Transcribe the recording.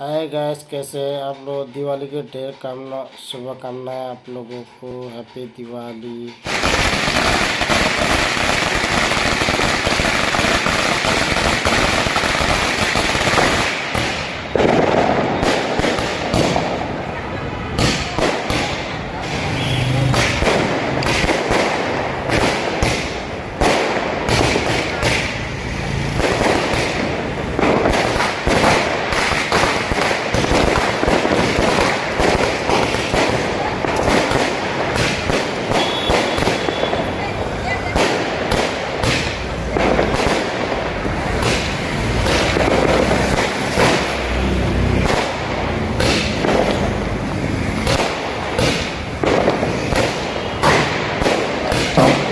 Hi guys कैसे आप लोग? दिवाली के ढेर कामना, शुभकामनाएँ आप लोगों को। हैप्पी दिवाली। Chao.